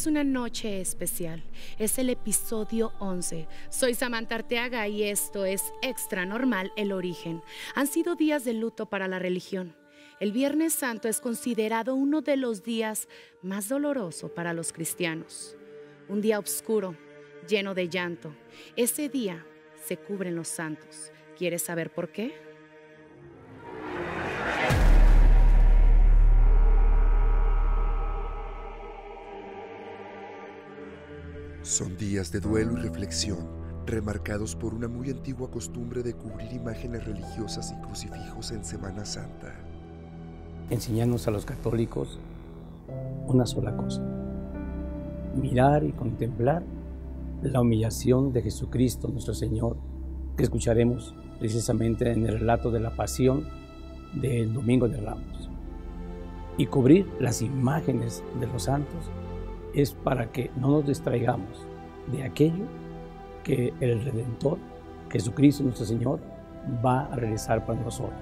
Es una noche especial. Es el episodio 11. Soy Samantha Arteaga y esto es Extra Normal El Origen. Han sido días de luto para la religión. El Viernes Santo es considerado uno de los días más dolorosos para los cristianos. Un día oscuro, lleno de llanto. Ese día se cubren los santos. ¿Quieres saber por qué? Son días de duelo y reflexión, remarcados por una muy antigua costumbre de cubrir imágenes religiosas y crucifijos en Semana Santa. Enseñarnos a los católicos una sola cosa, mirar y contemplar la humillación de Jesucristo nuestro Señor, que escucharemos precisamente en el relato de la pasión del Domingo de Ramos. Y cubrir las imágenes de los santos es para que no nos distraigamos de aquello que el Redentor, Jesucristo nuestro Señor, va a realizar para nosotros.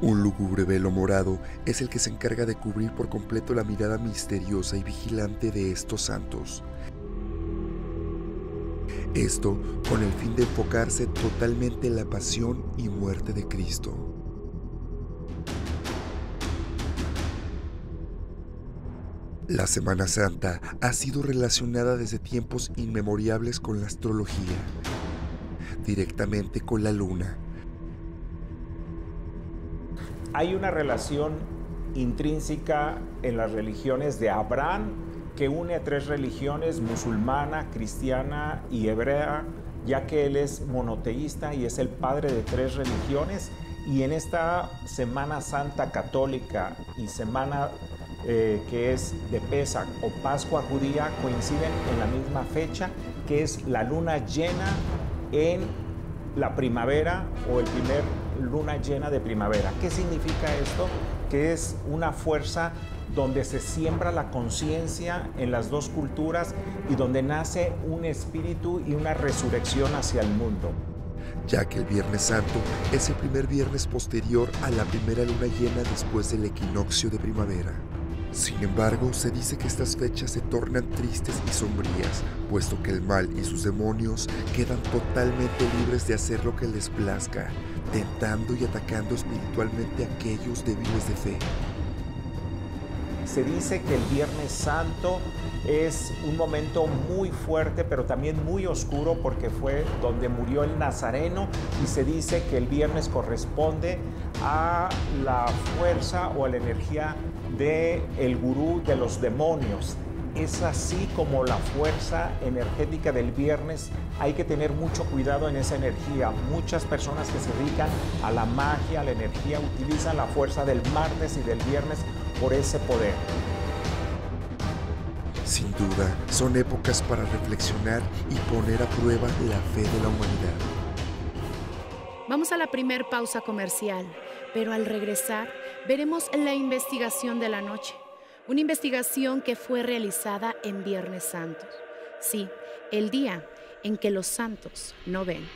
Un lúgubre velo morado es el que se encarga de cubrir por completo la mirada misteriosa y vigilante de estos santos. Esto con el fin de enfocarse totalmente en la pasión y muerte de Cristo. La Semana Santa ha sido relacionada desde tiempos inmemoriales con la astrología, directamente con la luna. Hay una relación intrínseca en las religiones de Abraham que une a tres religiones, musulmana, cristiana y hebrea, ya que él es monoteísta y es el padre de tres religiones. Y en esta Semana Santa católica y Semana eh, que es de Pesach o Pascua judía coinciden en la misma fecha, que es la luna llena en la primavera o el primer luna llena de primavera. ¿Qué significa esto? Que es una fuerza donde se siembra la conciencia en las dos culturas y donde nace un espíritu y una resurrección hacia el mundo. Ya que el Viernes Santo es el primer viernes posterior a la primera luna llena después del equinoccio de primavera. Sin embargo, se dice que estas fechas se tornan tristes y sombrías, puesto que el mal y sus demonios quedan totalmente libres de hacer lo que les plazca, tentando y atacando espiritualmente a aquellos débiles de fe. Se dice que el Viernes Santo es un momento muy fuerte, pero también muy oscuro porque fue donde murió el Nazareno y se dice que el viernes corresponde a la fuerza o a la energía de el gurú de los demonios. Es así como la fuerza energética del viernes. Hay que tener mucho cuidado en esa energía. Muchas personas que se dedican a la magia, a la energía, utilizan la fuerza del martes y del viernes por ese poder. Sin duda, son épocas para reflexionar y poner a prueba la fe de la humanidad. Vamos a la primer pausa comercial, pero al regresar veremos la investigación de la noche, una investigación que fue realizada en Viernes Santos. Sí, el día en que los santos no ven.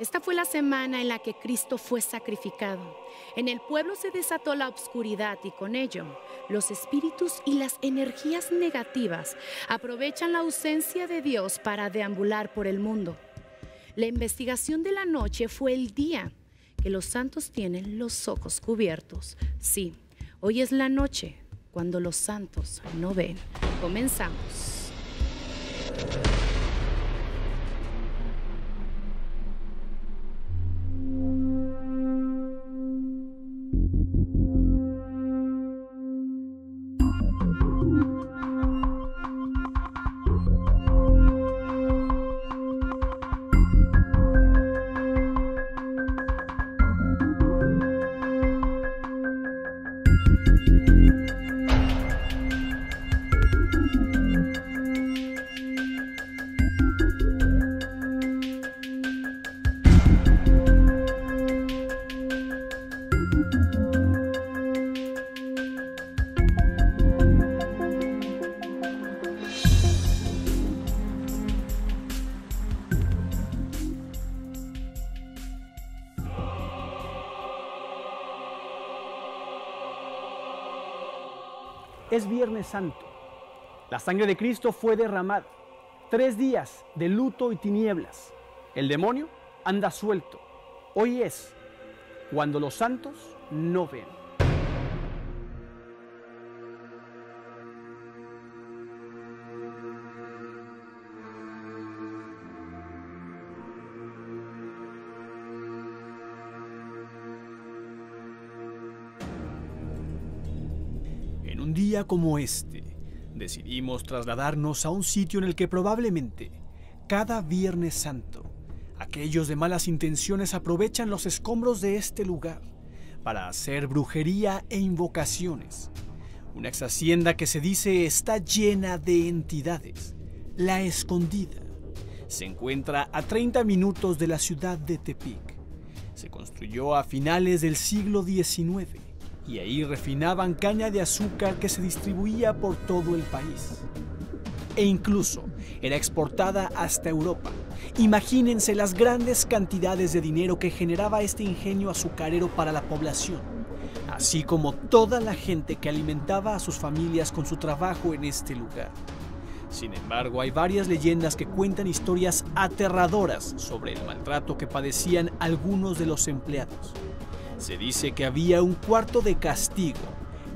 Esta fue la semana en la que Cristo fue sacrificado. En el pueblo se desató la obscuridad y con ello los espíritus y las energías negativas aprovechan la ausencia de Dios para deambular por el mundo. La investigación de la noche fue el día que los santos tienen los ojos cubiertos. Sí, hoy es la noche cuando los santos no ven. Comenzamos. Santo. La sangre de Cristo fue derramada. Tres días de luto y tinieblas. El demonio anda suelto. Hoy es cuando los santos no ven. Como este, decidimos trasladarnos a un sitio en el que probablemente cada Viernes Santo aquellos de malas intenciones aprovechan los escombros de este lugar para hacer brujería e invocaciones. Una ex hacienda que se dice está llena de entidades. La Escondida se encuentra a 30 minutos de la ciudad de Tepic. Se construyó a finales del siglo XIX y ahí refinaban caña de azúcar que se distribuía por todo el país. E incluso era exportada hasta Europa. Imagínense las grandes cantidades de dinero que generaba este ingenio azucarero para la población, así como toda la gente que alimentaba a sus familias con su trabajo en este lugar. Sin embargo, hay varias leyendas que cuentan historias aterradoras sobre el maltrato que padecían algunos de los empleados. Se dice que había un cuarto de castigo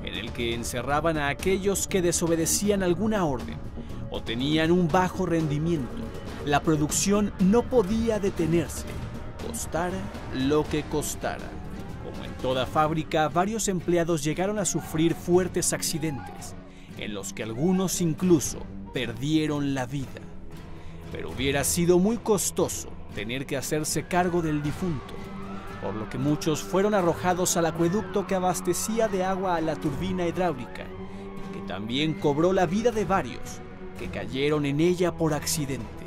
en el que encerraban a aquellos que desobedecían alguna orden o tenían un bajo rendimiento. La producción no podía detenerse, costara lo que costara. Como en toda fábrica, varios empleados llegaron a sufrir fuertes accidentes, en los que algunos incluso perdieron la vida. Pero hubiera sido muy costoso tener que hacerse cargo del difunto, por lo que muchos fueron arrojados al acueducto que abastecía de agua a la turbina hidráulica, que también cobró la vida de varios que cayeron en ella por accidente.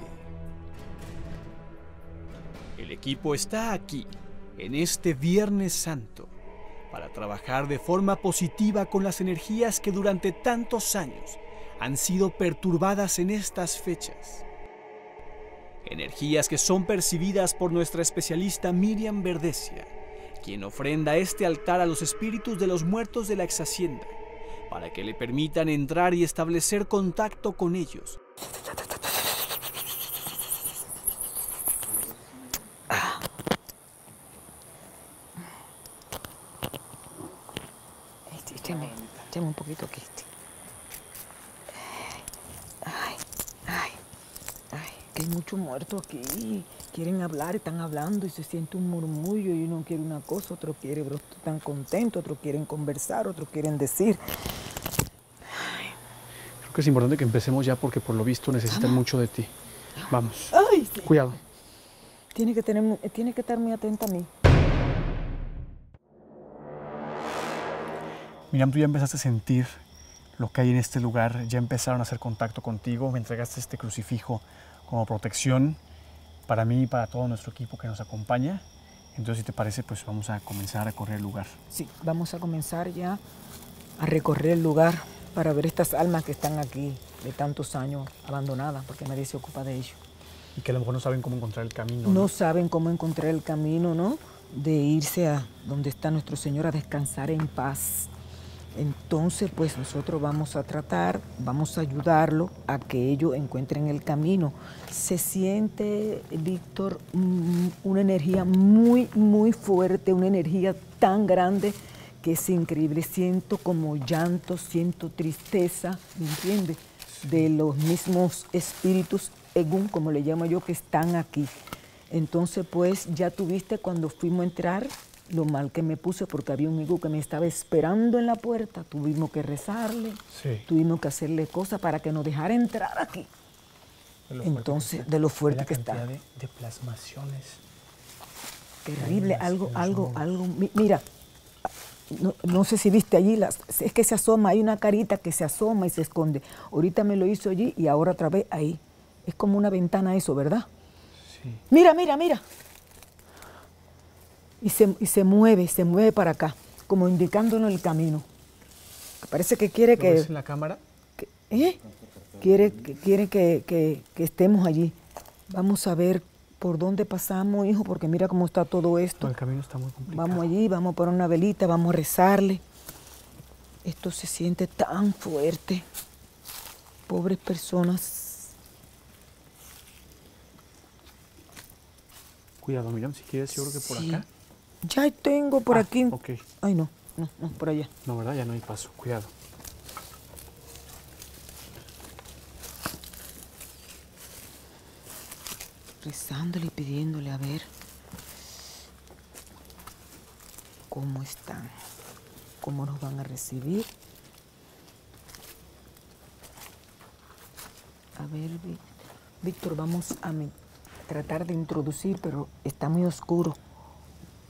El equipo está aquí, en este Viernes Santo, para trabajar de forma positiva con las energías que durante tantos años han sido perturbadas en estas fechas. Energías que son percibidas por nuestra especialista Miriam Verdesia, quien ofrenda este altar a los espíritus de los muertos de la ex hacienda para que le permitan entrar y establecer contacto con ellos. Échame, échame un poquito ay, ay, que hay mucho muerto aquí. Quieren hablar, están hablando y se siente un murmullo y uno quiere una cosa, otro quiere, pero están contentos, otros quieren conversar, otros quieren decir. Creo que es importante que empecemos ya porque por lo visto necesitan mucho de ti. Vamos. Ay, sí. Cuidado. Tiene que, tener, mu- tiene que estar muy atenta a mí. Miriam, tú ya empezaste a sentir lo que hay en este lugar, ya empezaron a hacer contacto contigo, me entregaste este crucifijo como protección para mí y para todo nuestro equipo que nos acompaña. Entonces, si te parece, pues vamos a comenzar a recorrer el lugar. Sí, vamos a comenzar ya a recorrer el lugar para ver estas almas que están aquí de tantos años abandonadas, porque nadie se ocupa de ellos. Y que a lo mejor no saben cómo encontrar el camino. No saben cómo encontrar el camino, ¿no? De irse a donde está nuestro Señor a descansar en paz. Entonces, pues nosotros vamos a tratar, vamos a ayudarlo a que ellos encuentren el camino. Se siente, Víctor, una energía muy, muy fuerte, una energía tan grande que es increíble. Siento como llanto, siento tristeza, ¿me entiendes? De los mismos espíritus, egún, como le llamo yo, que están aquí. Entonces, pues ya tuviste cuando fuimos a entrar lo mal que me puse porque había un amigo que me estaba esperando en la puerta. Tuvimos que rezarle, Sí. tuvimos que hacerle cosas para que nos dejara entrar aquí. Entonces, de lo fuerte que está. De, de plasmaciones. Terrible, Las algo, algo, algo. mi- Mira, no, no sé si viste allí, las, es que se asoma, hay una carita que se asoma y se esconde. Ahorita me lo hizo allí y ahora otra vez ahí. Es como una ventana eso, ¿verdad? Sí. Mira, mira, mira. Y se, y se mueve, se mueve para acá, como indicándonos el camino. Parece que quiere ¿Lo que, la cámara? que- ¿eh? quiere, que, quiere que, que- que estemos allí. Vamos a ver por dónde pasamos, hijo, porque mira cómo está todo esto. El camino está muy complicado. Vamos allí, vamos a poner una velita, vamos a rezarle. Esto se siente tan fuerte. Pobres personas. Cuidado, Miriam, si quieres, yo creo que por Sí. acá. Ya tengo por Ah, aquí. ok. Ay, no, no, no, por allá. No, ¿verdad? Ya no hay paso. Cuidado. rezándole y pidiéndole a ver cómo están, cómo nos van a recibir. A ver, Ví- Víctor, vamos a tratar de introducir, pero está muy oscuro.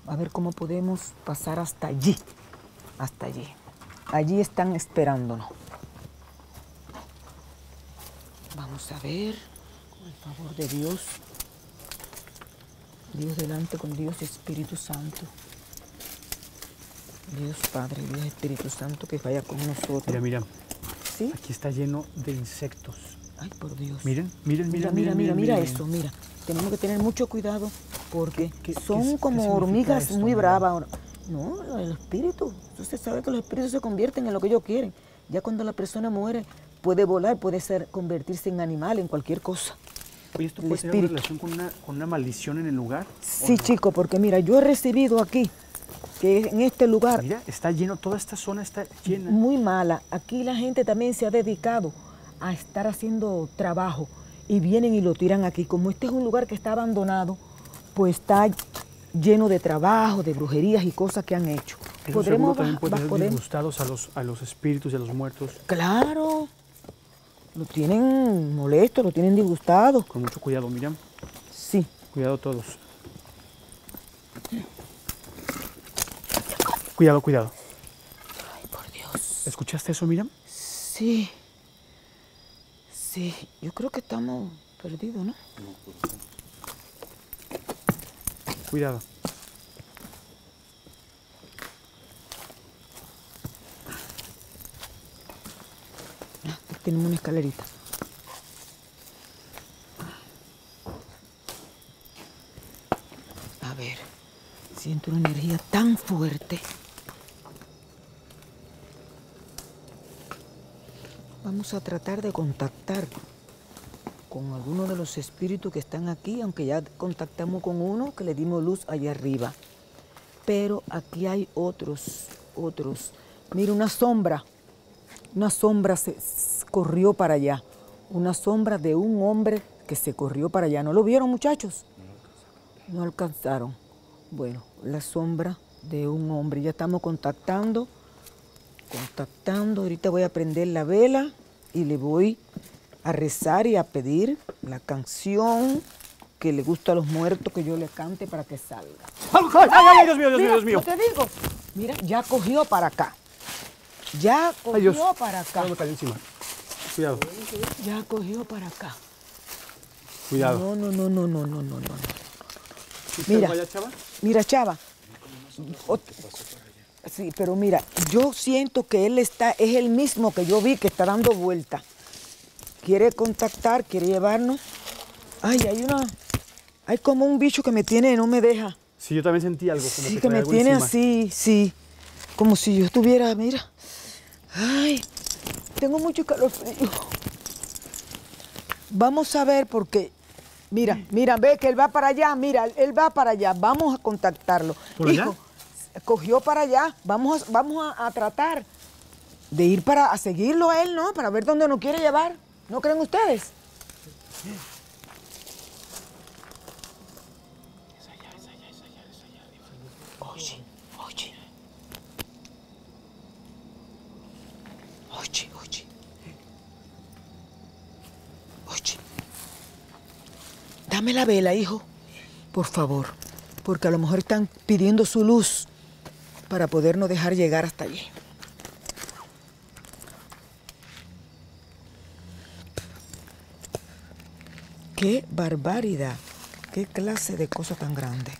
A ver cómo podemos pasar hasta allí, hasta allí. Allí están esperándonos. Vamos a ver, con el favor de Dios. Dios delante con Dios Espíritu Santo. Dios Padre, Dios Espíritu Santo, que vaya con nosotros. Mira, Miriam, ¿Sí? aquí está lleno de insectos. Ay, por Dios. Miren, miren, Mira, miren, mira, mira, mira, miren, eso, mira. Tenemos que tener mucho cuidado porque ¿Qué- qué- son qué- como hormigas esto, muy bravas. No, el espíritu. Usted sabe que los espíritus se convierten en lo que ellos quieren. Ya cuando la persona muere, puede volar, puede ser convertirse en animal, en cualquier cosa. Oye, ¿esto puede tener relación con una, con una maldición en el lugar? ¿o Sí, no? chico, porque mira, yo he recibido aquí, que en este lugar, Mira, está lleno, toda esta zona está llena. muy mala. Aquí la gente también se ha dedicado a estar haciendo trabajo y vienen y lo tiran aquí. Como este es un lugar que está abandonado, pues está lleno de trabajo, de brujerías y cosas que han hecho. Eso seguro también puede podemos- disgustados a los, a los espíritus y a los muertos. Claro, lo tienen molesto, lo tienen disgustado. Con mucho cuidado, Miriam. Sí. Cuidado todos. Cuidado, cuidado. Ay, por Dios. ¿Escuchaste eso, Miriam? Sí. Sí, yo creo que estamos perdidos, ¿no? Cuidado. Ah, tenemos una escalerita. A ver, siento una energía tan fuerte. Vamos a tratar de contactar con alguno de los espíritus que están aquí, aunque ya contactamos con uno que le dimos luz allá arriba. Pero aquí hay otros, otros. Mira, una sombra. Una sombra se corrió para allá. Una sombra de un hombre que se corrió para allá. ¿No lo vieron, muchachos? No alcanzaron. Bueno, la sombra de un hombre. Ya estamos contactando. Contactando. Ahorita voy a prender la vela y le voy a rezar y a pedir la canción que le gusta a los muertos que yo le cante para que salga. ¡Ay, ay, ay, Dios mío, Dios mío, Dios mío! te digo, mira, ya cogió para acá. Ya Dios. cogió para acá. Algo me cayó encima. Cuidado, Ya cogió para acá. cuidado. No, no, no, no, no, no, no, no. ¿Viste Mira. chava? Mira, Chava. Sí, pero mira, yo siento que él está, es el mismo que yo vi que está dando vuelta. Quiere contactar, quiere llevarnos. Ay, hay una, hay como un bicho que me tiene, no me deja. Sí, yo también sentí algo. Como Sí, que que me tiene encima. así, sí. Como si yo estuviera, mira. Ay, tengo mucho calor frío. Vamos a ver porque, mira, mira, ve que él va para allá, mira, él va para allá. Vamos a contactarlo. ¿Por allá? Hijo, cogió para allá. Vamos, a- vamos a, a tratar de ir para a seguirlo a él, ¿no? Para ver dónde nos quiere llevar. ¿No creen ustedes? Oye, oye. Oye, oye. Oye. Dame la vela, hijo. Por favor. Porque a lo mejor están pidiendo su luz para podernos dejar llegar hasta allí. ¡Qué barbaridad! ¡Qué clase de cosa tan grande!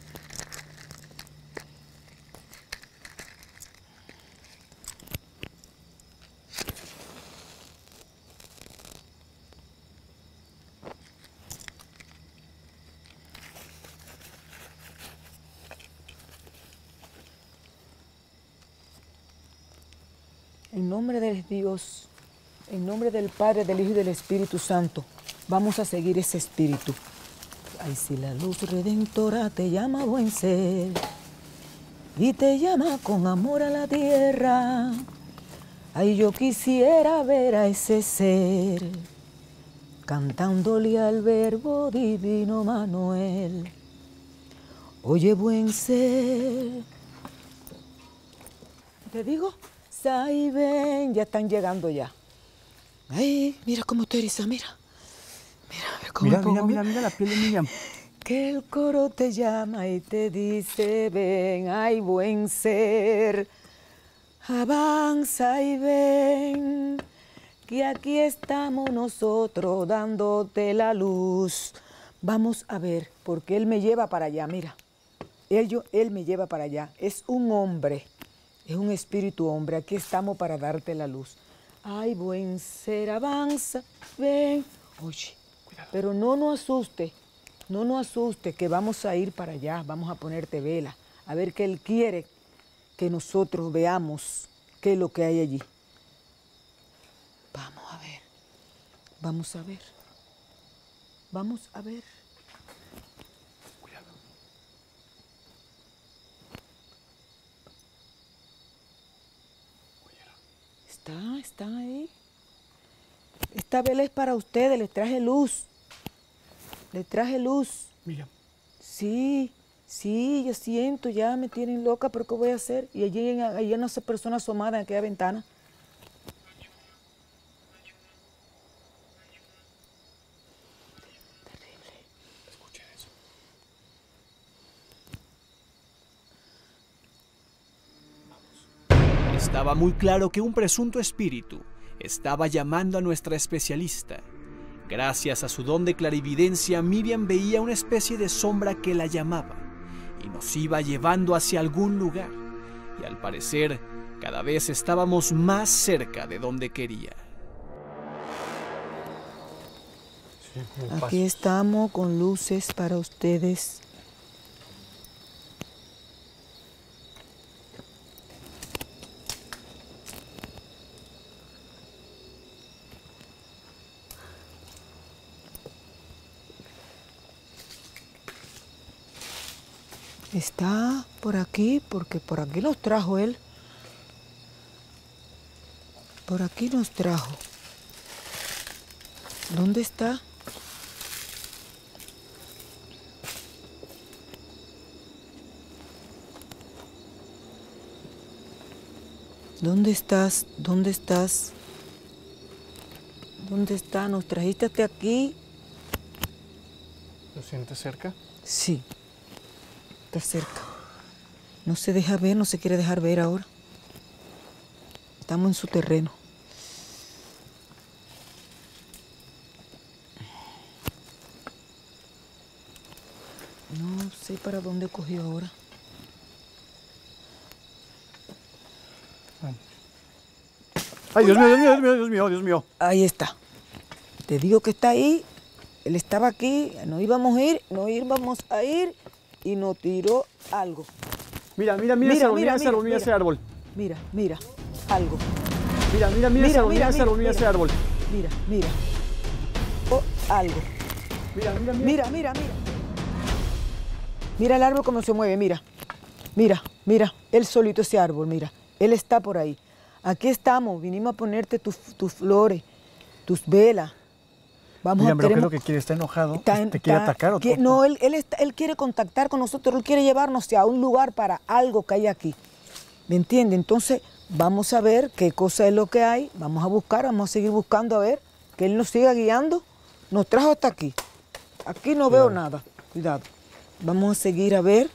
En nombre de Dios, en nombre del Padre, del Hijo y del Espíritu Santo vamos a seguir ese espíritu. Ay, si la luz redentora te llama buen ser y te llama con amor a la tierra, ay, yo quisiera ver a ese ser cantándole al verbo divino Manuel. Oye, buen ser. Te digo, Sai, ven, ya están llegando ya. Ay, mira cómo te eriza, mira. Mira, Mira, mira, mira la piel de Miriam. Que el coro te llama y te dice, ven, ay, buen ser. Avanza y ven, que aquí estamos nosotros dándote la luz. Vamos a ver, porque él me lleva para allá, mira. Él, yo, él me lleva para allá. Es un hombre, es un espíritu hombre. Aquí estamos para darte la luz. Ay, buen ser, avanza, ven. Oye, pero no nos asuste, no nos asuste, que vamos a ir para allá, vamos a ponerte vela, a ver qué Él quiere que nosotros veamos qué es lo que hay allí. Vamos a ver, vamos a ver, vamos a ver. Está, está ahí. Esta vela es para ustedes, les traje luz. Les traje luz. Miriam. Sí, sí, yo siento, ya me tienen loca, pero ¿qué voy a hacer? Y allí, hay- allí hay una persona asomada en aquella ventana. Estaba muy claro que un presunto espíritu estaba llamando a nuestra especialista. Gracias a su don de clarividencia, Miriam veía una especie de sombra que la llamaba y nos iba llevando hacia algún lugar. Y al parecer, cada vez estábamos más cerca de donde quería. Aquí estamos con luces para ustedes. Está por aquí, porque por aquí nos trajo él. Por aquí nos trajo. ¿Dónde está? ¿Dónde estás? ¿Dónde estás? ¿Dónde está? ¿Nos trajiste hasta aquí? ¿Lo sientes cerca? Sí. Está cerca. No se deja ver, no se quiere dejar ver ahora. Estamos en su terreno. No sé para dónde cogió ahora. Ay, Dios mío, Dios mío, Dios mío, Dios mío, Dios mío. Ahí está. Te digo que está ahí. Él estaba aquí. No íbamos a ir, no íbamos a ir y nos tiró algo. Mira, mira, mira, ese árbol, mira, ese árbol, mira ese árbol. Mira, mira, algo. Mira, mira, mira ese árbol, mira ese árbol, mira ese árbol. Mira, mira. Oh, algo. Mira, mira, mira. Mira, mira, mira. Mira el árbol cómo se mueve, mira. Mira, mira, él solito ese árbol, mira. Él está por ahí. Aquí estamos, vinimos a ponerte tus, tus flores, tus velas. Vamos Mira, a pero ¿qué es lo que quiere? ¿Está enojado? Está en- ¿Te quiere está- atacar o que-? No, él, él, está- él quiere contactar con nosotros, él quiere llevarnos a un lugar para algo que hay aquí. ¿Me entiende? Entonces, vamos a ver qué cosa es lo que hay, vamos a buscar, vamos a seguir buscando a ver, que él nos siga guiando. Nos trajo hasta aquí. Aquí no veo nada, cuidado. Vamos a seguir a ver.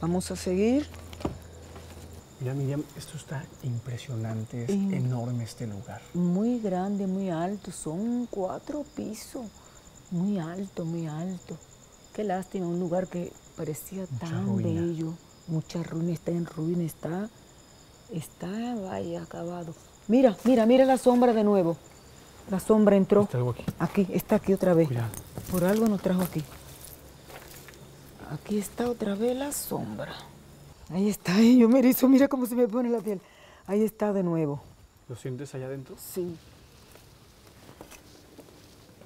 Vamos a seguir. Mira, Miriam, esto está impresionante, es enorme este lugar. Muy grande, muy alto, son cuatro pisos. Muy alto, muy alto. Qué lástima, un lugar que parecía tan ruina. bello. Mucha ruina, está en ruina, está, está, vaya, acabado. Mira, mira, mira la sombra de nuevo. La sombra entró. Está algo aquí. Aquí, está aquí otra vez. Cuidado. Por algo nos trajo aquí. Aquí está otra vez la sombra. Ahí está, ay, yo me erizo, mira cómo se me pone la piel. Ahí está de nuevo. ¿Lo sientes allá adentro? Sí.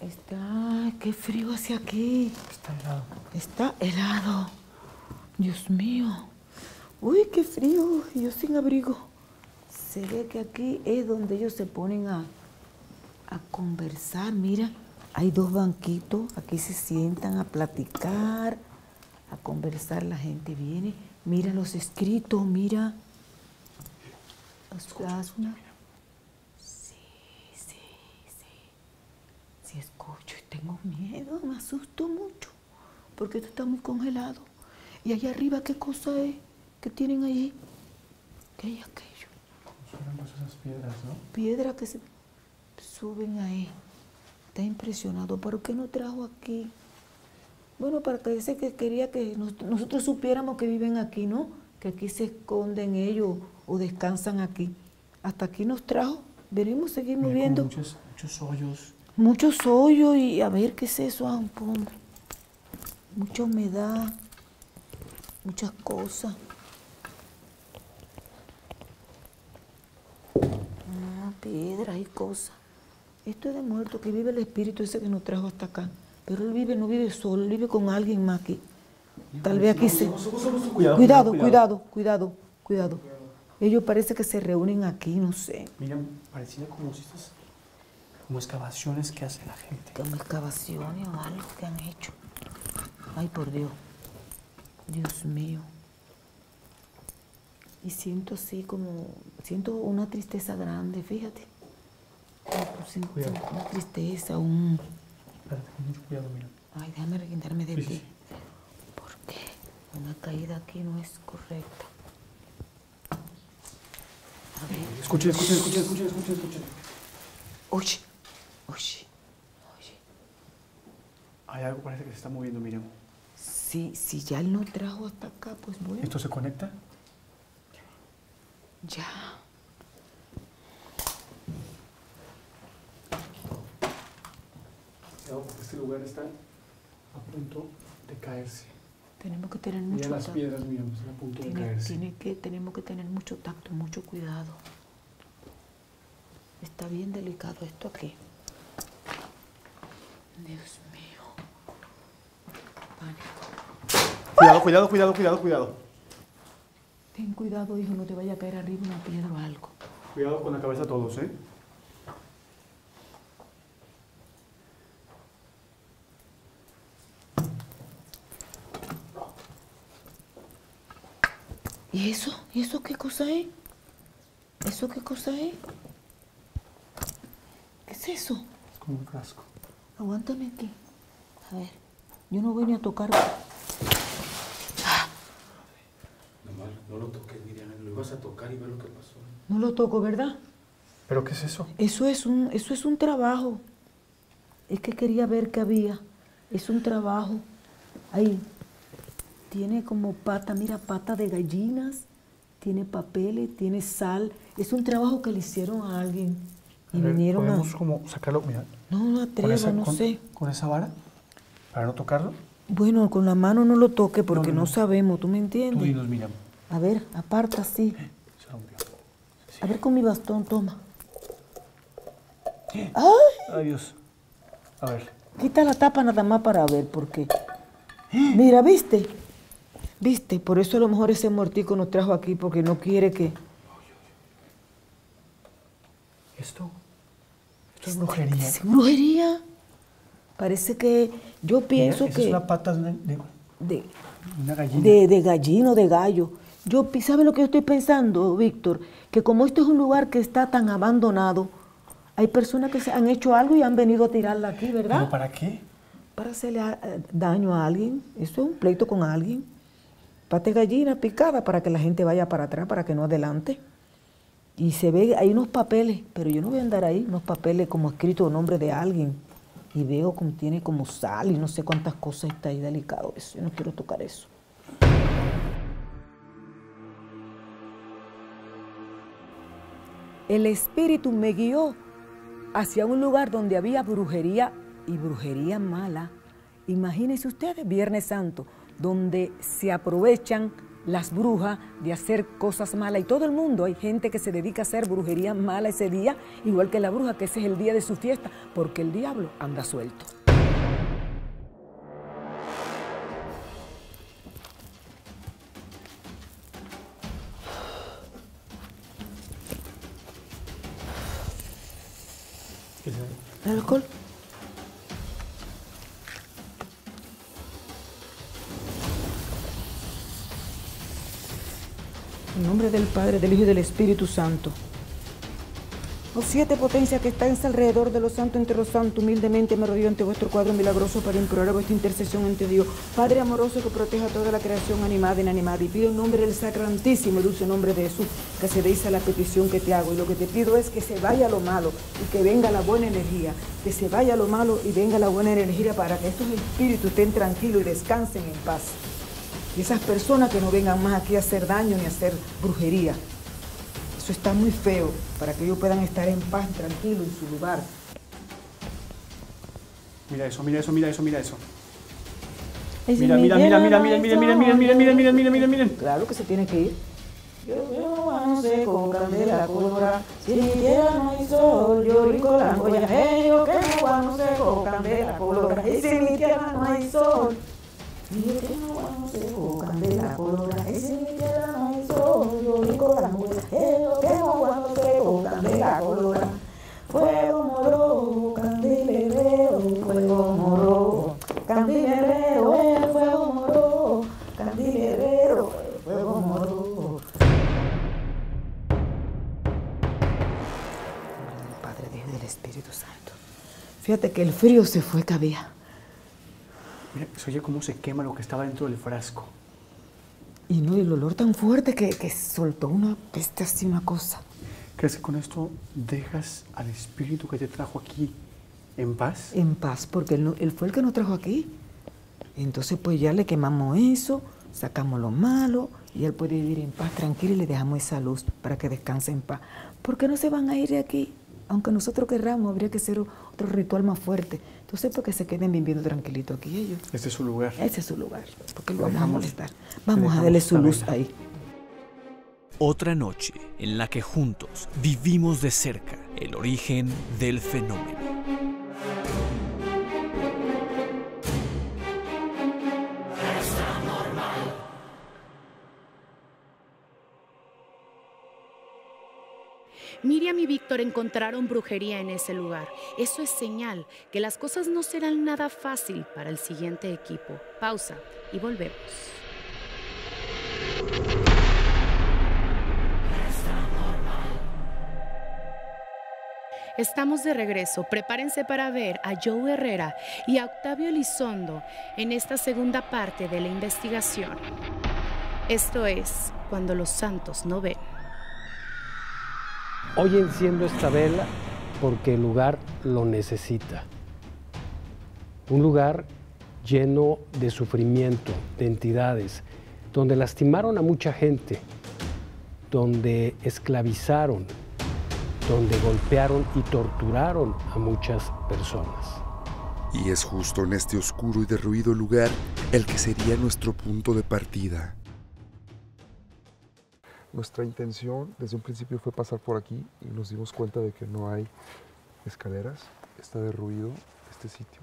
Está, qué frío hace aquí. Está helado. Está helado. Dios mío. Uy, qué frío. Yo sin abrigo. Se ve que aquí es donde ellos se ponen a, a conversar. Mira, hay dos banquitos. Aquí se sientan a platicar, a conversar. La gente viene. Mira los escritos, mira. Plasmas. Sí, sí, sí. Sí escucho y tengo miedo, me asusto mucho, porque esto está muy congelado. Y allá arriba, ¿qué cosa es? ¿Qué tienen allí? ¿Qué hay aquello? Pues esas piedras, ¿no? Piedras que se suben ahí. Está impresionado. ¿Por qué no trajo aquí? Bueno, para que ese que quería que nos- nosotros supiéramos que viven aquí, ¿no? Que aquí se esconden ellos o descansan aquí. Hasta aquí nos trajo. Venimos, seguimos Mira, viendo. Muchos, muchos hoyos. Muchos hoyos y a ver qué es eso, ah, un poco. Mucha humedad, muchas cosas. Ah, piedras y cosas. Esto es de muerto, que vive el espíritu ese que nos trajo hasta acá. Pero él vive, no vive solo, él vive con alguien más aquí. Tal vez aquí se... Cuidado, Cuidado, cuidado, cuidado, cuidado. Ellos parece que se reúnen aquí, no sé. Mira, parecía como si estas... Como excavaciones que hace la gente. como excavaciones o algo que han hecho. Ay, por Dios. Dios mío. Y siento así como, siento una tristeza grande, fíjate. Siento una tristeza, un... Espérate, con mucho cuidado, mira. Ay, déjame reguindarme de Sí, ti. sí. ¿Por qué? Una caída aquí no es correcta. A ver. Escuchen, escuchen, escuchen, escuchen, escuchen, escuchen. Oye, oye, oye. Hay algo parece que se está moviendo, miren. Si, si ya él nos trajo hasta acá, pues bueno. ¿Esto se conecta? Ya. Cuidado porque este lugar está a punto de caerse. Tenemos que tener Mira mucho las tacto. piedras, mira, están a punto de Tiene, caerse. tiene que, tenemos que tener mucho tacto, mucho cuidado. Está bien delicado esto aquí. Dios mío. Pánico. Cuidado, cuidado, cuidado, cuidado, cuidado. Ten cuidado, hijo, no te vaya a caer arriba una piedra o algo. Cuidado con la cabeza todos, ¿eh? ¿Y eso? ¿Y eso qué cosa es? ¿Eso qué cosa es? ¿Qué es eso? Es como un frasco. Aguántame aquí. A ver, yo no voy ni a tocar. Nomás no lo toques, Miriam. Lo ibas a tocar y ver lo que pasó. No lo toco, ¿verdad? ¿Pero qué es eso? Eso es un, eso es un trabajo. Es que quería ver qué había. Es un trabajo. Ahí. Tiene como pata, mira, pata de gallinas. Tiene papeles, tiene sal. Es un trabajo que le hicieron a alguien. Y A ver, vinieron a... ¿Podemos como sacarlo? Mira, No, no atrevo, esa, no con, sé. con esa vara, para no tocarlo. Bueno, con la mano no lo toque porque No, no, no, no. sabemos, ¿tú me Tú entiendes? dinos, Miriam. A ver, aparta así. Se rompió. A ver con mi bastón, toma. ¡Ay! Ay, Dios. A ver. Quita la tapa nada más para ver por qué. Mira, ¿viste? ¿Viste? Por eso a lo mejor ese muertico nos trajo aquí porque no quiere que... ¿Esto? Esto es brujería. ¿Es brujería? Parece que yo pienso que... es una pata de de de, una gallina. de, de gallino, de gallo. Yo, ¿sabe lo que yo estoy pensando, Víctor? Que como este es un lugar que está tan abandonado, hay personas que se han hecho algo y han venido a tirarla aquí, ¿verdad? ¿Pero para qué? para hacerle eh, daño a alguien. Eso es un pleito con alguien. Pata de gallina picada para que la gente vaya para atrás, para que no adelante. Y se ve, hay unos papeles, pero yo no voy a andar ahí, unos papeles como escrito nombre de alguien. Y veo como tiene como sal y no sé cuántas cosas está ahí delicado eso. Yo no quiero tocar eso. El espíritu me guió hacia un lugar donde había brujería y brujería mala. Imagínense ustedes, Viernes Santo, donde se aprovechan las brujas de hacer cosas malas y todo el mundo, hay gente que se dedica a hacer brujería mala ese día, igual que la bruja, que ese es el día de su fiesta, porque el diablo anda suelto. ¿El alcohol? En nombre del Padre, del Hijo y del Espíritu Santo. Los siete potencias que estáis alrededor de los santos entre los santos, humildemente me rodeo ante vuestro cuadro milagroso para implorar vuestra intercesión ante Dios. Padre amoroso que proteja toda la creación animada e inanimada. Y pido en nombre del sacrantísimo y dulce nombre de Jesús que se a la petición que te hago. Y lo que te pido es que se vaya lo malo y que venga la buena energía. Que se vaya lo malo y venga la buena energía para que estos espíritus estén tranquilos y descansen en paz. Y esas personas que no vengan más aquí a hacer daño ni a hacer brujería. Eso está muy feo para que ellos puedan estar en paz, tranquilos en su lugar. Mira eso, mira eso, mira eso, mira eso. Mira, mi mira, mira, mira, mira, mira, mira, mira, mira, mira, mira, mira, mira, mira. Claro que se tiene que ir. Yo sé con candela colora, si tierra no hay sol, yo rico la yo que sé con candela colora, y si mi tierra no hay sol. Fíjate que el frío se fue que había. Mira, se oye cómo se quema lo que estaba dentro del frasco. Y no, el olor tan fuerte que, que soltó una peste así, una cosa. ¿Crees que con esto dejas al espíritu que te trajo aquí en paz? En paz, porque él, no- él fue el que nos trajo aquí. Entonces, pues ya le quemamos eso, sacamos lo malo, y él puede vivir en paz, tranquilo, y le dejamos esa luz para que descanse en paz. ¿Por qué no se van a ir de aquí? Aunque nosotros querramos, habría que hacer otro ritual más fuerte. Entonces, para que se queden viviendo tranquilitos aquí ellos. Este es su lugar. Ese es su lugar, porque lo vamos a molestar. le Vamos a darle su luz vela. ahí. Otra noche en la que juntos vivimos de cerca el origen del fenómeno. Miriam y Víctor encontraron brujería en ese lugar. Eso es señal que las cosas no serán nada fácil para el siguiente equipo. Pausa y volvemos. Estamos de regreso. Prepárense para ver a Joe Herrera y a Octavio Elizondo en esta segunda parte de la investigación. Esto es cuando los santos no ven. Hoy enciendo esta vela porque el lugar lo necesita. Un lugar lleno de sufrimiento, de entidades, donde lastimaron a mucha gente, donde esclavizaron, donde golpearon y torturaron a muchas personas. Y es justo en este oscuro y derruido lugar el que sería nuestro punto de partida. Nuestra intención desde un principio fue pasar por aquí y nos dimos cuenta de que no hay escaleras, está derruido este sitio.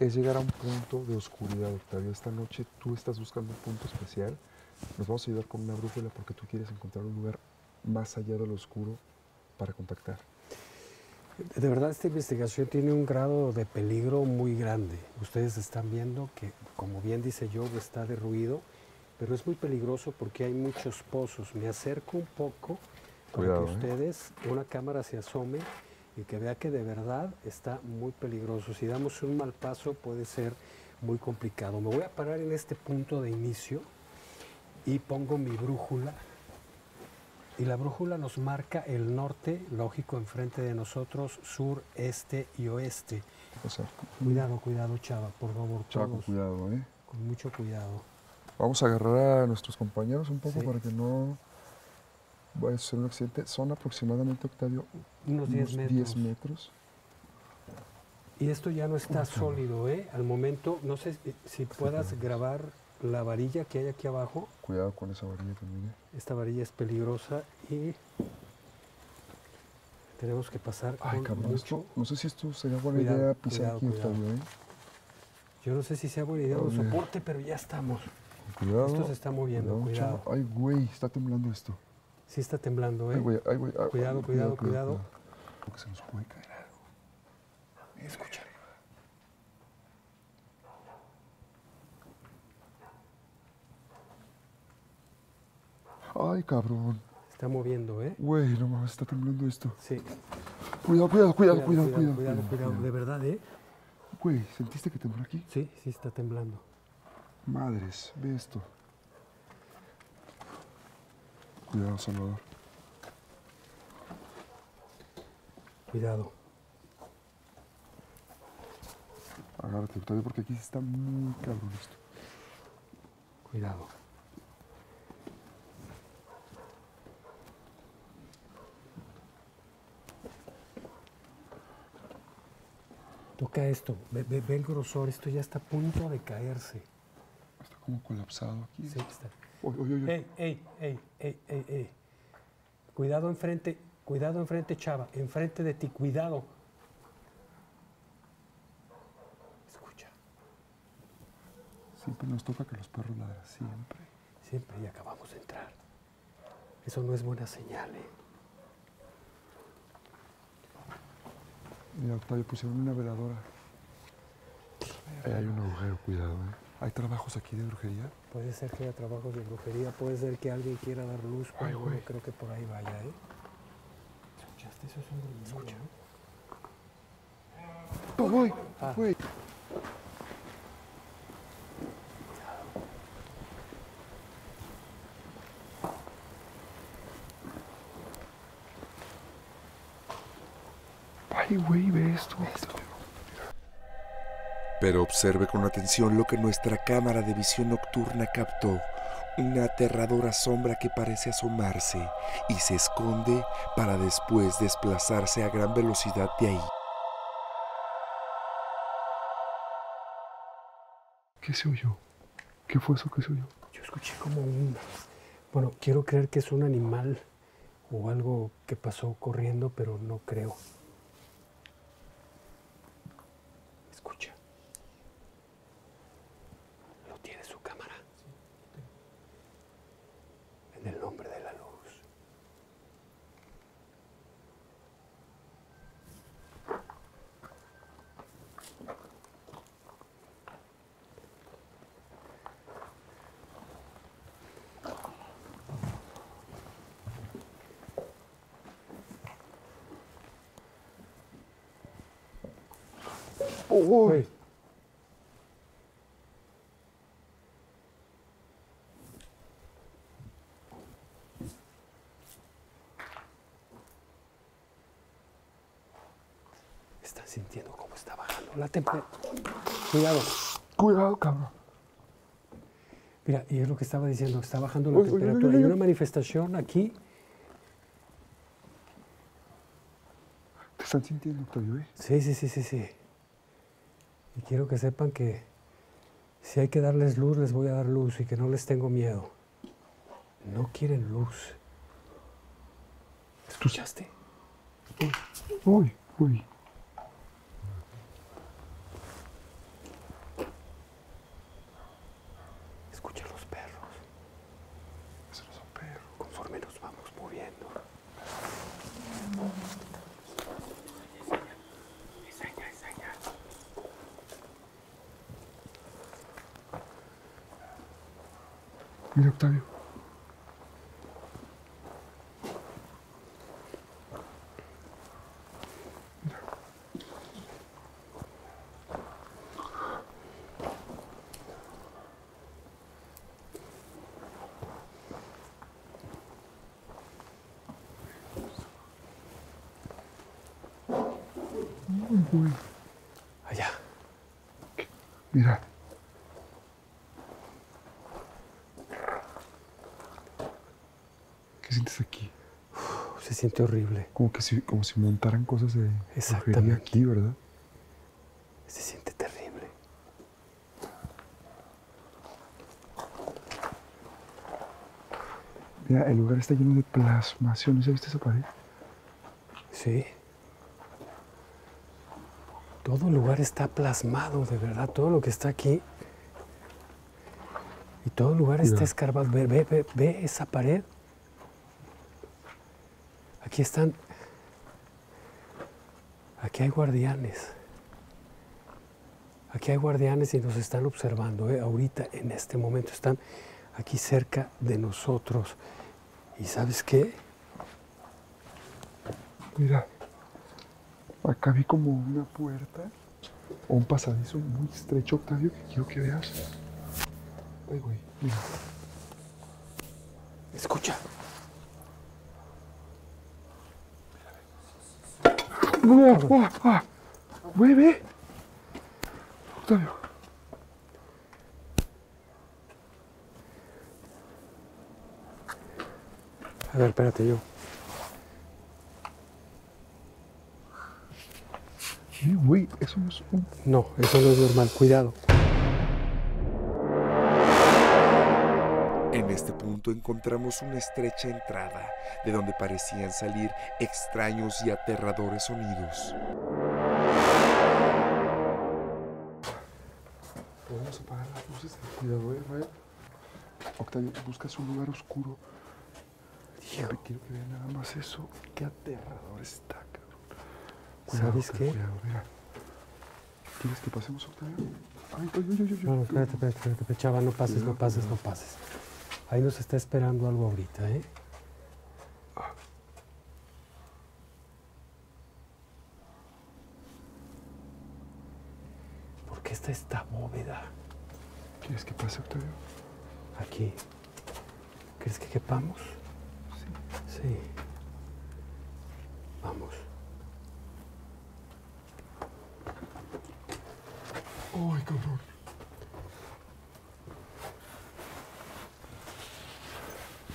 Es llegar a un punto de oscuridad, Octavio. Esta noche tú estás buscando un punto especial. Nos vamos a ayudar con una brújula porque tú quieres encontrar un lugar más allá de lo oscuro para contactar. De verdad esta investigación tiene un grado de peligro muy grande. Ustedes están viendo que, como bien dice Job, está derruido, pero es muy peligroso porque hay muchos pozos. Me acerco un poco para que ¿eh? ustedes, una cámara se asome y que vea que de verdad está muy peligroso. Si damos un mal paso puede ser muy complicado. Me voy a parar en este punto de inicio y pongo mi brújula y la brújula nos marca el norte, lógico, enfrente de nosotros, sur, este y oeste. Cuidado, cuidado, Chava, por favor, Chaco, todos, cuidado, ¿eh? con mucho cuidado. Vamos a agarrar a nuestros compañeros un poco Sí. para que no vaya a ser un accidente. Son aproximadamente, Octavio, Unos 10 metros. 10 metros. Y esto ya no está sólido, ¿eh? Al momento, no sé si- puedas grabar la varilla que hay aquí abajo. Cuidado con esa varilla también. ¿eh? Esta varilla es peligrosa y tenemos que pasar Ay, con cabrón, mucho esto, no sé si esto sería buena cuidado, idea pisar cuidado, aquí, cuidado. Octavio, ¿eh? Yo no sé si sea buena idea un Joder. soporte, pero ya estamos. Cuidado. Esto se está moviendo, cuidado. Ay, güey, está temblando esto. Sí está temblando, ¿eh? Ay, güey, ay, güey. ay, Cuidado, ay, cuidado, cuidado. Porque se nos puede caer algo. Escucha. Ay, cabrón. Está moviendo, ¿eh? Güey, no mames, está temblando esto. Sí. Cuidado, cuidado, cuidado, cuidado, cuidado. cuidado, cuidado, de verdad, ¿eh? Güey, ¿sentiste que tembló aquí? Sí, sí está temblando. Madres, ve esto. Cuidado, Salvador. Cuidado. Agárrate, Octavio, porque aquí está muy cabrón esto. Cuidado. Toca esto, ve, ve- ve el grosor, esto ya está a punto de caerse. Como colapsado aquí. Sí, está. Oye, oye, oye. Ey, ey, ey, ey, ey, ey. Cuidado enfrente, cuidado enfrente, chava, enfrente de ti, cuidado. Escucha, Siempre nos toca que los perros ladran, siempre. siempre y acabamos de entrar. Eso no es buena señal, ¿eh? Mira, Octavio, pusieron una veladora. Ahí hay un agujero, cuidado, ¿eh? ¿Hay trabajos aquí de brujería? Puede ser que haya trabajos de brujería, puede ser que alguien quiera dar luz, Ay, güey. no creo que por ahí vaya, ¿eh? ¿Escuchaste? Eso es un gruñido, ¿no? ¡No, güey! Ah. ¡Güey! ¡Ay, güey, ve esto! Pero observe con atención lo que nuestra cámara de visión nocturna captó. Una aterradora sombra que parece asomarse y se esconde para después desplazarse a gran velocidad de ahí. ¿Qué se oyó? ¿Qué fue eso que se oyó? Yo escuché como un... Bueno, quiero creer que es un animal o algo que pasó corriendo, pero no creo. Escucha. Lo tiene su cámara. En el nombre de la luz. ¡Oh! Ey, Están sintiendo cómo está bajando la temperatura. Cuidado. Cuidado, cabrón. Mira, y es lo que estaba diciendo, está bajando la Uy, uy, uy, temperatura. uy, Hay uy. una manifestación aquí. ¿Te están sintiendo, Octavio, eh? Sí, sí, sí, sí, sí. Quiero que sepan que si hay que darles luz, les voy a dar luz y que no les tengo miedo. No quieren luz. ¿Escuchaste? Uy, uy. Escucha Se siente horrible. Como que si, como si montaran cosas de Exactamente. aquí, ¿verdad? Se siente terrible. Mira, el lugar está lleno de plasmaciones. ¿Ya viste esa pared? Sí. Todo el lugar está plasmado, de verdad. Todo lo que está aquí. Y todo el lugar está escarbado. Ve, ve, ve esa pared. Aquí están. Aquí hay guardianes. Aquí hay guardianes y nos están observando. ¿eh? Ahorita, en este momento, están aquí cerca de nosotros. ¿Y sabes qué? Mira, acá vi como una puerta o un pasadizo muy estrecho, Octavio, que quiero que veas. Ay, güey, mira. Escucha. ¡Oh, oh, ah! Ve. Octavio. A ver, espérate yo. Güey, eso no es un... No, eso no es normal. Cuidado. Este punto encontramos una estrecha entrada de donde parecían salir extraños y aterradores sonidos. Podemos apagar las luces. Cuidado, eh, Rael. Octavio, buscas un lugar oscuro. Porque quiero que vean nada más eso. Qué aterrador está, cabrón. Cuidado, ¿Sabes Octavio, qué? Cuidado, mira. ¿Quieres que pasemos, Octavio? Ay, ay, ay, ay, ay. No, no, espérate, espérate, espérate, espérate, chava, no pases, no pases, no pases. Ahí nos está esperando algo ahorita, ¿eh? ¿Por qué está esta bóveda ¿Quieres que pase, Octavio? aquí? ¿Crees que quepamos? Sí. Sí. Vamos. Ay, cabrón.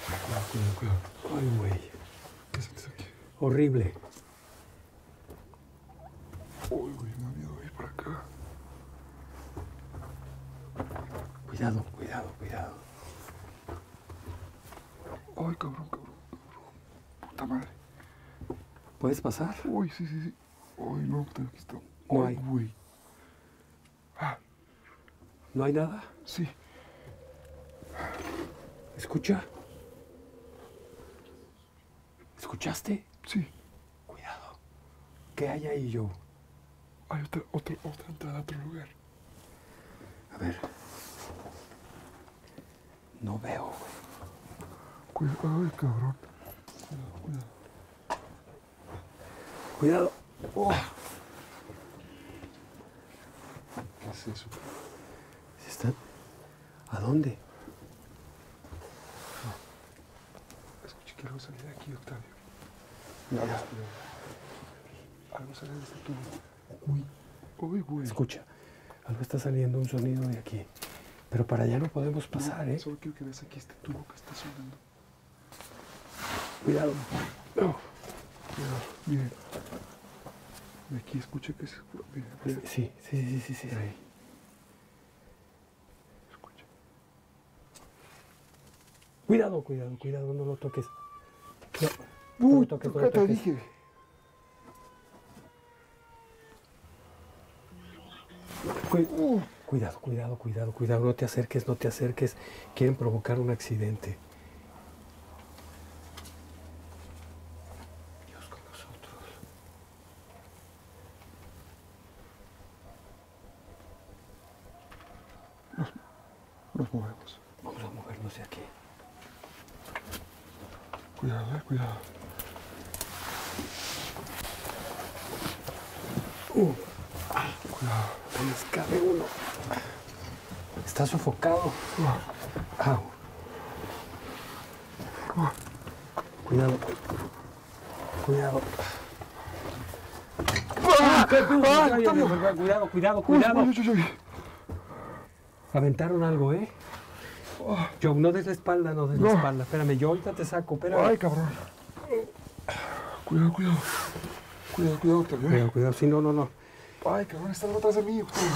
Cuidado, cuidado, cuidado. Ay, güey. ¿Qué sientes aquí? Horrible. Ay, güey, me da miedo ir por acá. Cuidado, cuidado, cuidado. Ay, cabrón, cabrón, cabrón. Puta madre. ¿Puedes pasar? Uy, sí, sí, sí. Ay, no, aquí está. No Ay, hay. güey. Ah, ¿No hay nada? sí. ¿Escucha? ¿Escuchaste? Sí. Cuidado. ¿Qué hay ahí, Joe? Hay otra, otra, otra entrada a otro lugar. A ver. No veo, güey. Cuidado, ay, cabrón. Cuidado, cuidado. Cuidado. Oh. ¿Qué es eso? ¿Se están? ¿A dónde? Escuché que algo salía de aquí, Octavio. No, Algo, algo sale de este tubo. Uy. Uy, güey. Escucha. Algo está saliendo un sonido de aquí. Pero para allá no podemos pasar, No, ¿eh? Solo quiero que veas aquí este tubo que está sonando. Cuidado. Cuidado. Miren. De aquí escucha que se... Miren, miren. Sí, sí, sí, sí, sí. Ahí. Escucha. Cuidado, cuidado, cuidado, no lo toques. Uy. Cu- Cuidado, cuidado, cuidado, cuidado, no te acerques, no te acerques. Quieren provocar un accidente. Dios con nosotros. Nos movemos. Vamos a movernos de aquí. Cuidado, eh, cuidado. Cuidado. Apenas cabe uno. Está sofocado. Au. Cuidado. Cuidado. ¡Ah! Cuidado, cuidado, cuidado. Uy, uy, uy, uy. Aventaron algo, ¿eh? Joe, no des la espalda, no des la espalda. Espérame, yo ahorita te saco, espérame. Ay, cabrón. Cuidado, cuidado. Cuidado, cuidado, Octavio. Cuidado, cuidado, sí, no, no, no. Ay, cabrón, está atrás de mí, Octavio.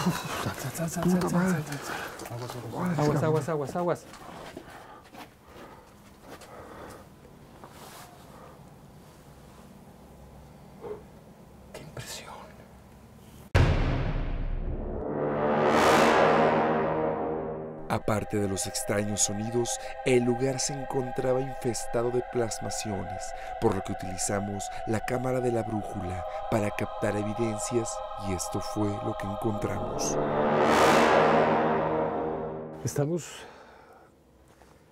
Puta madre. Aguas, cabrón. aguas, aguas, aguas. Aparte de los extraños sonidos, el lugar se encontraba infestado de plasmaciones, por lo que utilizamos la cámara de la brújula para captar evidencias y esto fue lo que encontramos. Estamos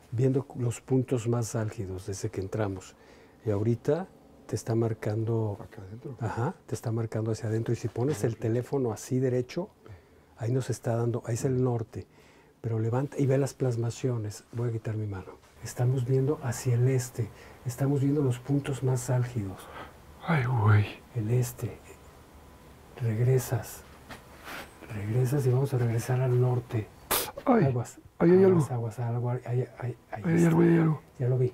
viendo los puntos más álgidos desde que entramos y ahorita te está marcando Acá adentro. Ajá, te está marcando hacia adentro y si pones el teléfono así derecho, ahí nos está dando, ahí es el norte, pero levanta y ve las plasmaciones. Voy a quitar mi mano. Estamos viendo hacia el este, estamos viendo los puntos más álgidos. Ay, güey. El este. Regresas. Regresas y vamos a regresar al norte. Ay, aguas. ahí hay aguas, algo. Aguas, algo. Ahí, ahí, ahí Ahí hay algo, ahí hay algo. Ya lo vi.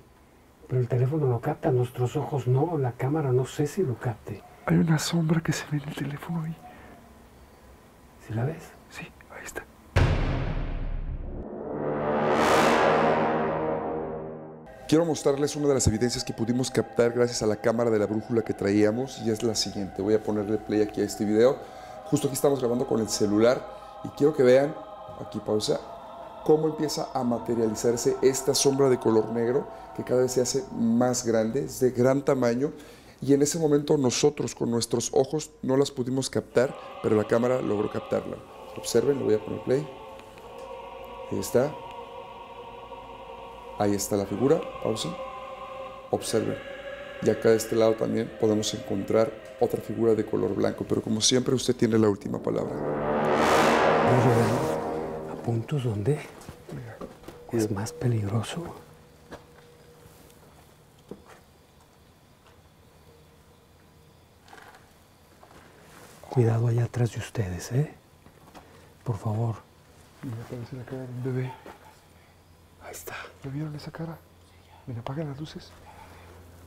Pero el teléfono lo capta, nuestros ojos no, la cámara no sé si lo capte. Hay una sombra que se ve en el teléfono ahí. ¿Si la ves? Sí, Quiero mostrarles una de las evidencias que pudimos captar gracias a la cámara de la brújula que traíamos y es la siguiente. Voy a ponerle play aquí a este video. Justo aquí estamos grabando con el celular y quiero que vean, aquí pausa, cómo empieza a materializarse esta sombra de color negro que cada vez se hace más grande, es de gran tamaño y en ese momento nosotros con nuestros ojos no las pudimos captar, pero la cámara logró captarla. Observen, le voy a poner play. Ahí está. Ahí está la figura, pausa. Observen. Y acá de este lado también podemos encontrar otra figura de color blanco, pero como siempre usted tiene la última palabra. A puntos donde es más peligroso. Cuidado allá atrás de ustedes, ¿eh? Por favor. Mira, parece la cara de un bebé. ¿Ya vieron esa cara? Mira, apaga las luces.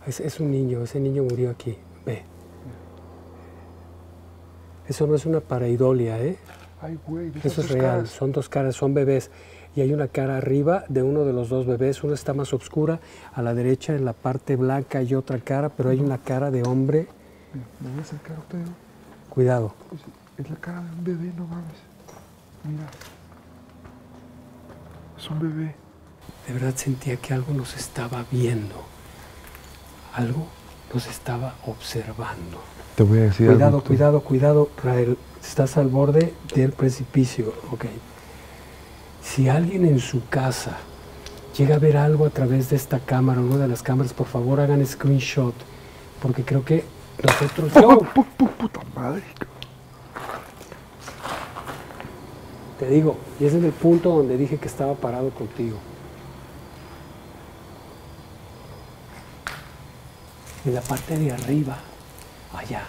Es, es un niño, ese niño murió aquí. Ve. Eso no es una pareidolia, ¿eh? Ay, güey, Eso es real, caras. son dos caras, son bebés. Y hay una cara arriba de uno de los dos bebés, una está más oscura, a la derecha en la parte blanca hay otra cara, pero hay una cara de hombre. Mira, me voy a acercar a usted. Cuidado. Es la cara de un bebé, no mames. Mira. Es un bebé. De verdad sentía que algo nos estaba viendo. Algo nos estaba observando. Te voy a decir Cuidado, algo. cuidado, cuidado, Rael. Estás al borde del precipicio. Ok. Si alguien en su casa llega a ver algo a través de esta cámara, una de las cámaras, por favor hagan screenshot. Porque creo que nosotros. ¡Oh, pu- pu- puta madre! Te digo, y ese es el punto donde dije que estaba parado contigo. En la parte de arriba, allá,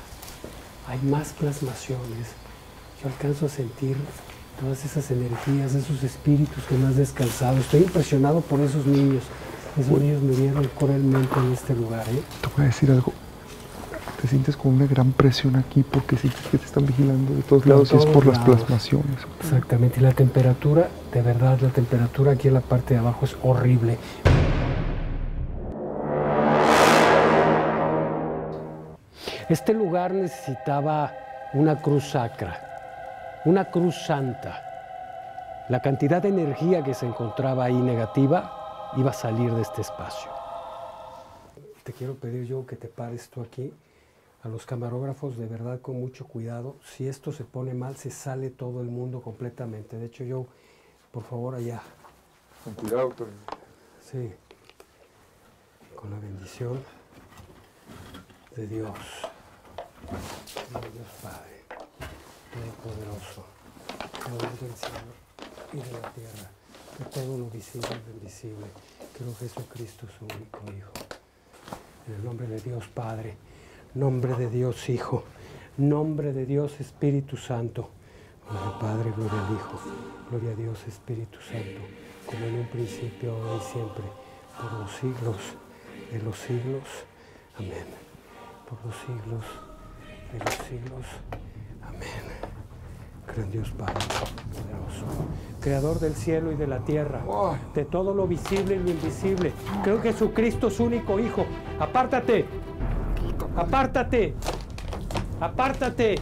hay más plasmaciones. Yo alcanzo a sentir todas esas energías, esos espíritus que me has descansado. Estoy impresionado por esos niños. Esos niños murieron cruelmente en este lugar, ¿eh? Te voy a decir algo. Te sientes con una gran presión aquí porque sientes que te están vigilando de todos lados y es por las plasmaciones. Exactamente, y la temperatura, de verdad, la temperatura aquí en la parte de abajo es horrible. Este lugar necesitaba una cruz sacra, una cruz santa. La cantidad de energía que se encontraba ahí negativa iba a salir de este espacio. Te quiero pedir yo que te pares tú aquí. A los camarógrafos, de verdad, con mucho cuidado. Si esto se pone mal, se sale todo el mundo completamente. De hecho, yo, por favor, allá. Con cuidado, doctor. Sí. Con la bendición de Dios. De Dios Padre, Todopoderoso, Creador del cielo y de la tierra, de todo lo visible y lo invisible. Creo Jesucristo, su único Hijo. En el nombre de Dios Padre, nombre de Dios Hijo, nombre de Dios Espíritu Santo. Gloria al Padre, gloria al Hijo, gloria a Dios Espíritu Santo, como en un principio, ahora y siempre, por los siglos de los siglos. Amén. Por los siglos de los siglos. Amén. Gran Dios Padre, poderoso, Creador del cielo y de la tierra, de todo lo visible y lo invisible. Creo que Jesucristo es su único Hijo. Apártate, apártate, apártate.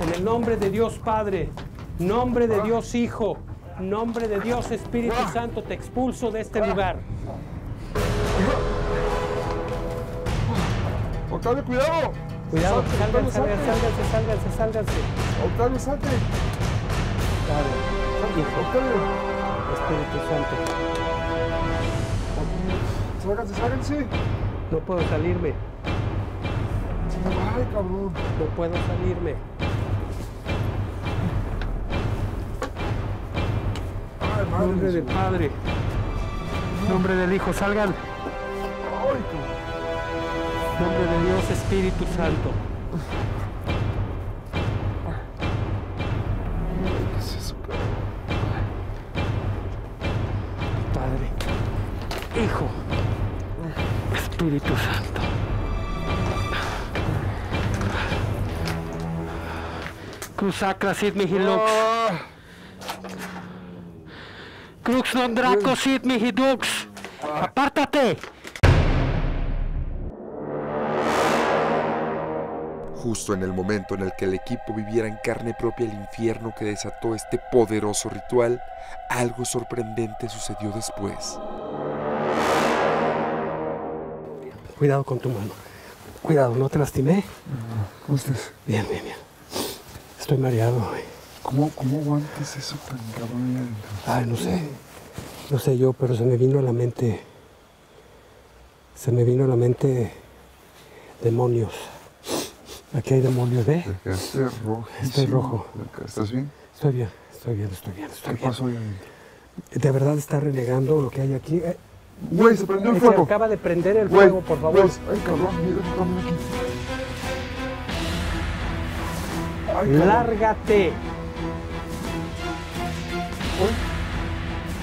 En el nombre de Dios Padre, nombre de Dios Hijo, Nombre de Dios, Espíritu Santo, te expulso de este lugar. Octavio, cuidado. Cuidado, salte. sálganse, sálganse, sálganse. Octavio, salte. Hijo, Octavio. Espíritu Santo, Sálganse, sálganse. no puedo salirme, Ay, cabrón. no puedo salirme. Ay, madre. Nombre del. Padre, nombre del Hijo, salgan. Nombre de Dios, Espíritu Santo. ¿Qué es eso, cabrón? Padre, Hijo, Espíritu Santo. Cruz sacra sit mihi lux. Ah, Crux non draco sit mihi Justo en el momento en el que el equipo viviera en carne propia el infierno que desató este poderoso ritual, algo sorprendente sucedió después. Cuidado con tu mano. Cuidado, ¿no te lastimé? ¿Cómo estás? Bien, bien, bien. Estoy mareado. güey. ¿Cómo, ¿Cómo aguantas eso tan cabrón? Ay, no sé. No sé yo, pero se me vino a la mente. Se me vino a la mente demonios. Aquí hay demonios, ¿eh? Te quedaste rojo. Estoy rojo. ¿Estás bien? Estoy bien, estoy bien, estoy bien, ¿Qué estoy bien. pasó? De verdad está renegando lo que hay aquí. Eh, Güey, se prendió el se fuego. acaba de prender el Güey, fuego, por favor. güey, Ay, cabrón, mira cámara aquí. Ay. Lárgate. Güey,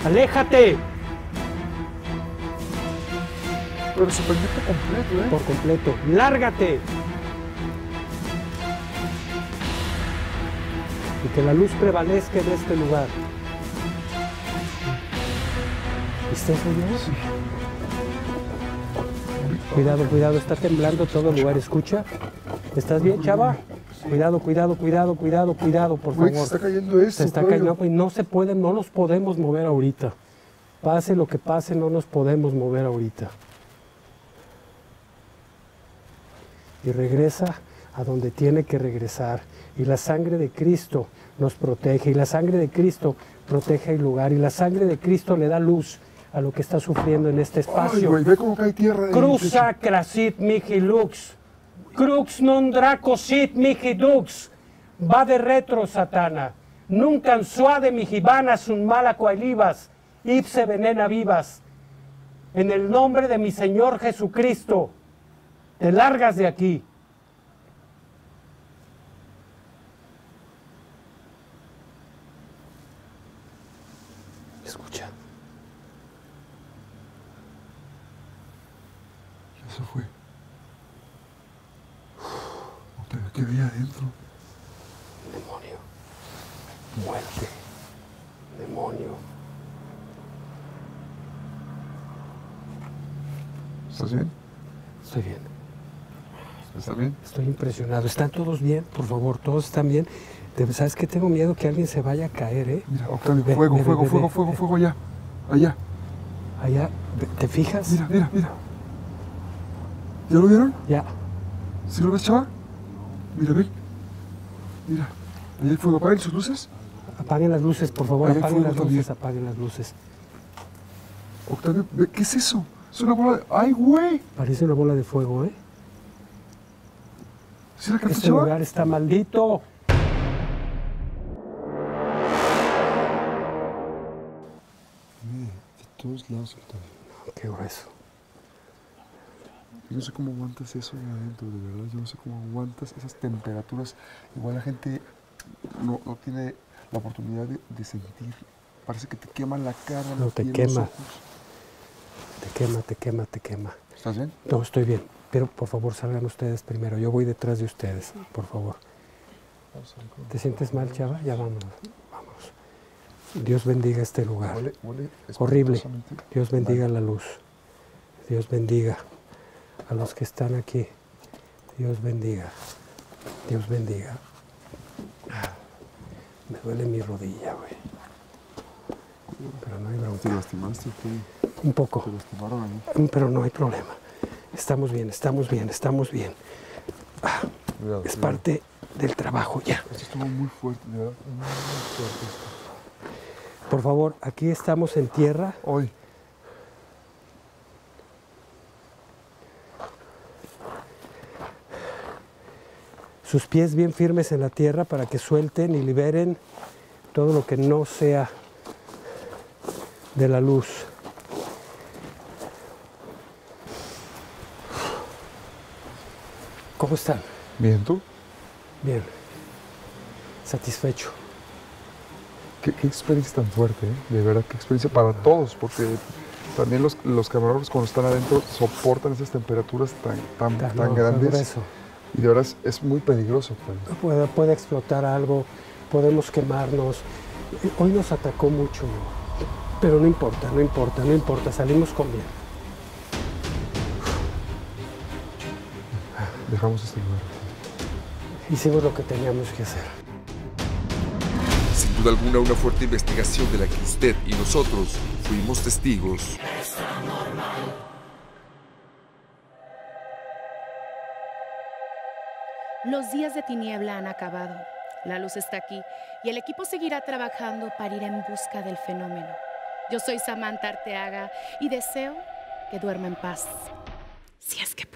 Aléjate Pero se prendió por completo, ¿eh? por completo. Lárgate. Y que la luz prevalezca en este lugar. ¿Viste eso, Dios? Cuidado, cuidado, está temblando todo el lugar. ¿Escucha? ¿Estás bien, chava? Cuidado, cuidado, cuidado, cuidado, cuidado, por Güey, se favor. está cayendo esto. Se está cayendo y no se puede, no nos podemos mover ahorita. Pase lo que pase, no nos podemos mover ahorita. Y regresa a donde tiene que regresar. Y la sangre de Cristo nos protege. Y la sangre de Cristo protege el lugar. Y la sangre de Cristo le da luz a lo que está sufriendo en este Ay, espacio. güey, ve cómo cae tierra. mihi lux. Crux non draco sit mihi dux. Va de retro, Satana. Nunca suade mihi vanas un mala coailivas. Ipse venena vivas. En el nombre de mi Señor Jesucristo, te largas de aquí. ¿Qué había adentro? Demonio. Muerte. Demonio. ¿Estás bien? Estoy bien. ¿Estás bien? Estoy impresionado. ¿Están todos bien? Por favor, todos están bien. ¿Sabes qué? Tengo miedo que alguien se vaya a caer, ¿eh? Mira, Octavio, Ve, fuego, ve, fuego, ve, fuego, fuego, fuego, allá. Allá. Allá, ¿te fijas? Mira, mira, mira. ¿Ya lo vieron? Ya. ¿Sí lo ves, chava? Mira, ve. Mira. Allá hay fuego. ¿Apaguen sus luces? Apaguen las luces, por favor, Ahí apaguen las luces, también. apaguen las luces. Octavio, ve, ¿qué es eso? Es una bola de... ¡Ay, güey! Parece una bola de fuego, ¿eh? ¿Sí la Este lugar está maldito. De todos lados, Octavio. Qué grueso. Yo no sé cómo aguantas eso ahí adentro, de verdad. Yo no sé cómo aguantas esas temperaturas. Igual la gente no, no tiene la oportunidad de, de sentir. Parece que te quema la cara, No, la te piel, quema. los ojos. Te quema, te quema, te quema. ¿Estás bien? No, estoy bien. Pero por favor salgan ustedes primero. Yo voy detrás de ustedes, por favor. ¿Te sientes mal, chava? Ya vámonos. Vámonos. Dios bendiga este lugar. Huele, huele Horrible. Dios bendiga la luz. Dios bendiga a los que están aquí. Dios bendiga. Dios bendiga. Ah, Me duele mi rodilla, güey. Pero no hay bronca. ¿Te lastimaste? ¿Qué? Un poco. ¿Te lastimaron ahí? Mm, Pero no hay problema. Estamos bien, estamos bien, estamos bien. Ah, Cuidado, es cuidado. parte del trabajo ya. Esto estuvo muy fuerte, verdad. Muy fuerte esto. Por favor, aquí estamos en tierra. Hoy. Sus pies bien firmes en la tierra para que suelten y liberen todo lo que no sea de la luz. ¿Cómo están? Bien, ¿tú? Bien. Satisfecho. Qué, qué experiencia tan fuerte, ¿eh? De verdad, qué experiencia para todos, porque también los, los camarógrafos cuando están adentro soportan esas temperaturas tan, tan, Tan- tan no, grandes. Y de verdad es, es muy peligroso. Pues. Puede, puede explotar algo, podemos quemarnos. Hoy nos atacó mucho, pero no importa, no importa, no importa, salimos con bien. Dejamos este lugar. Hicimos lo que teníamos que hacer. Sin duda alguna, una fuerte investigación de la que usted y nosotros fuimos testigos. Los días de tiniebla han acabado. La luz está aquí y el equipo seguirá trabajando para ir en busca del fenómeno. Yo soy Samantha Arteaga y deseo que duerma en paz. Si es que